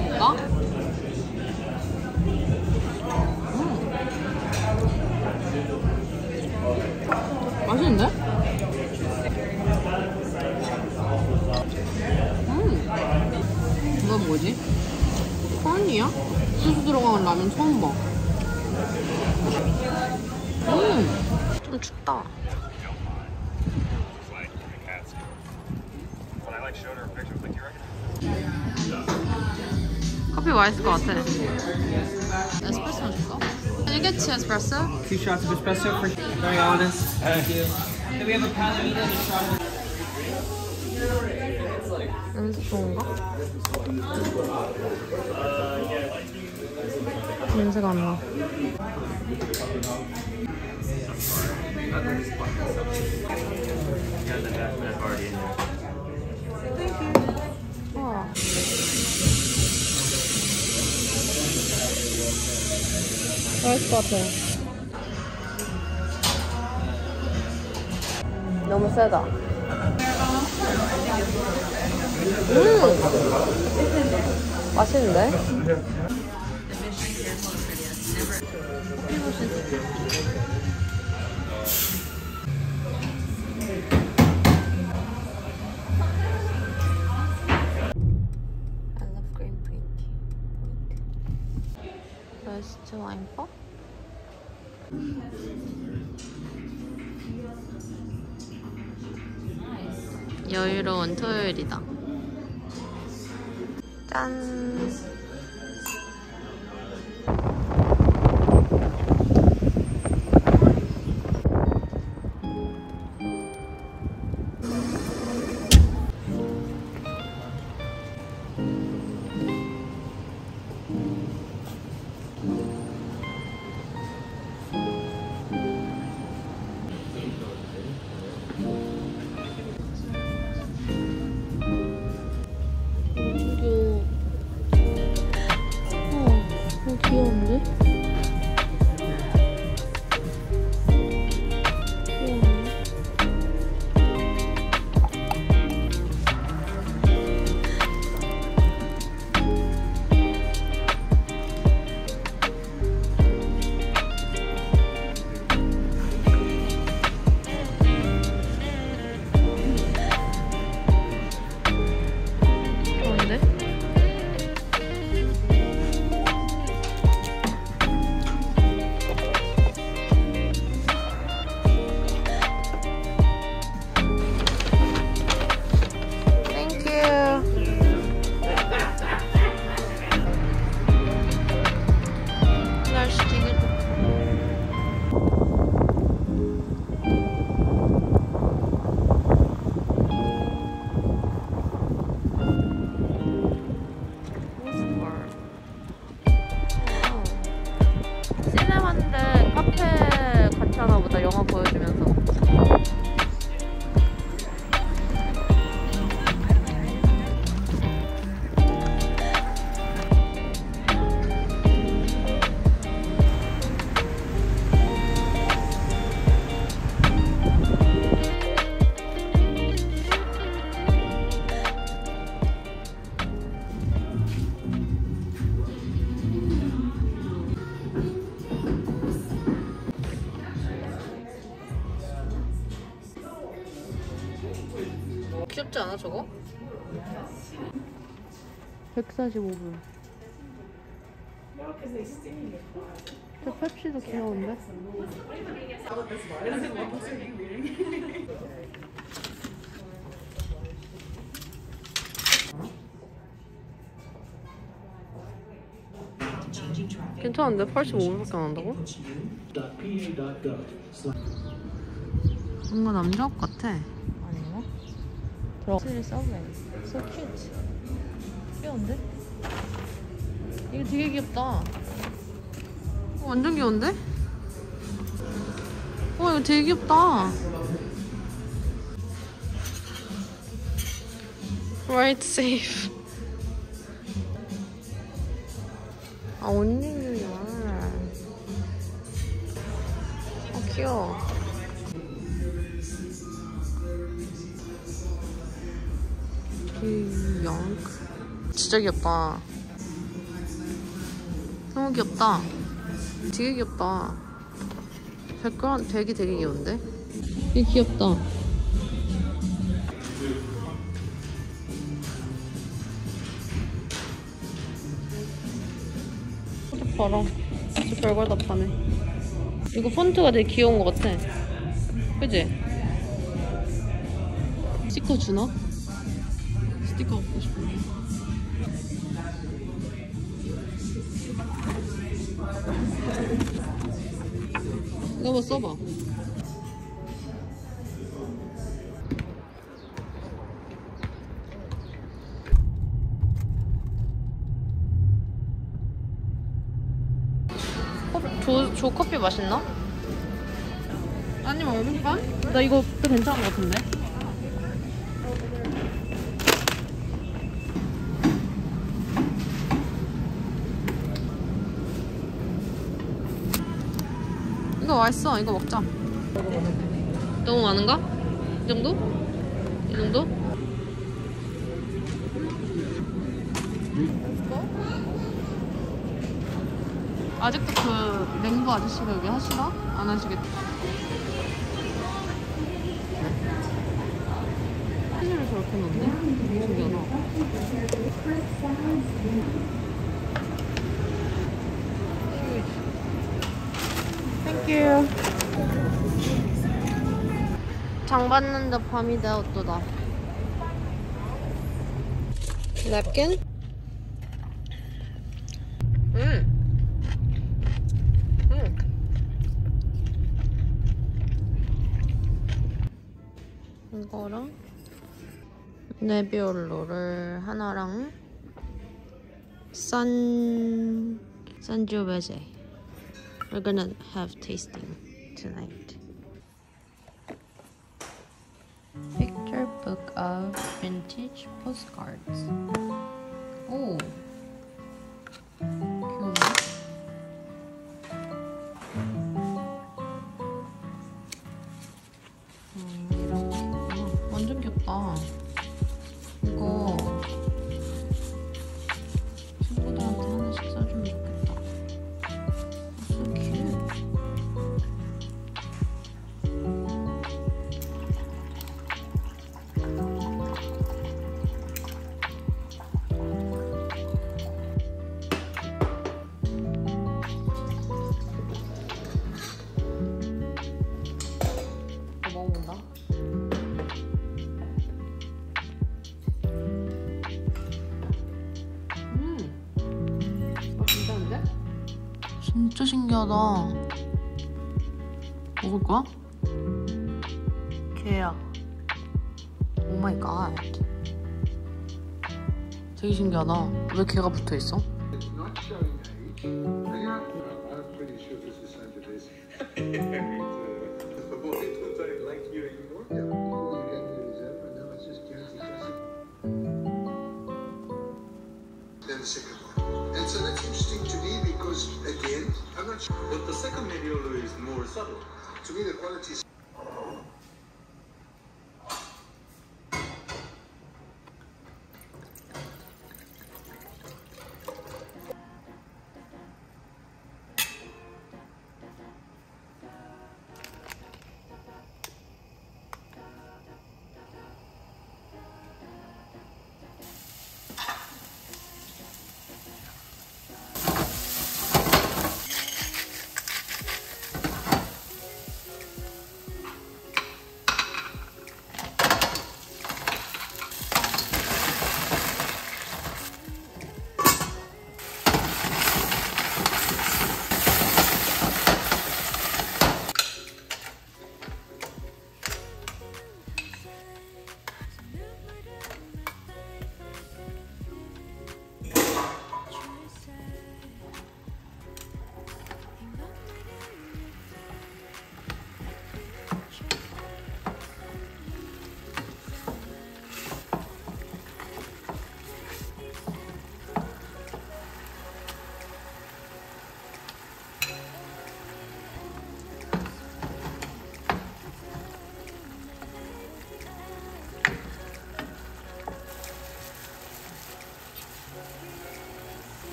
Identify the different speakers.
Speaker 1: 먹어볼까? 음. 맛있는데? 음. 이건 뭐지? 펀이야? 소스 들어간 라면 처음 봐. 음. 좀 춥다.
Speaker 2: Like, you reckon?
Speaker 1: 커피 맛있을 것 같아. 에스프레소 줄까? Can you get two espresso?
Speaker 3: Two shots of espresso for very honest. Thank you. Then we have a palamita and a shot of
Speaker 1: 냄새 좋은가? 냄새가 안 나. 우와. 맛있을 것 같아. 너무 세다. 음! 맛있는데? 여유로운 토요일이다. 짠. 귀엽지 않아 저거? 145불 저 펩시도 귀여운데? 괜찮은데? 85불밖에 안 한다고? 뭔가 남자 옷 같아? 스리 서브웨이 So cute. 귀여운데? 이거 되게 귀엽다. 어, 완전 귀여운데? 어 이거 되게 귀엽다. Right safe. 아 언니들이야. 아 귀여워 그 영크 진짜 귀엽다 너무 귀엽다. 되게 귀엽다. 백그라운드 되게 되게 귀여운데? 되게 귀엽다. 폰트 봐라. 진짜 별걸 다 파네. 이거 폰트가 되게 귀여운 것 같아. 그지? 스티커 주나? 스티커 갖고 싶어. 이거 한번 써봐. 커피, 조, 조 커피 맛있나? 아니면 얼음빵? 나 이거 또 괜찮은 것 같은데? 이거 맛있어. 이거 먹자. 너무 많은가? 이 정도? 이 정도? 아직도 그 랭부 아저씨가 여기 하시나? 안 하시겠다. 사진을 저렇게 넣네? 신기하다. Thank you. 장 봤는데 밤이 되었도다. napkin? 음. 음. 이거랑 네비올로를 하나랑 산 산조베제 We're gonna have tasting tonight. Picture book of vintage postcards. 오, 귀여운데? 음, 이런 게 있구나. 완전 귀엽다. 이거 신기하다. 먹을 거야? 개야. 오 마이 갓. 되게 신기하다. 왜 개가 붙어 있어?
Speaker 4: much,
Speaker 2: but the second mediator is more subtle.
Speaker 4: To me, the quality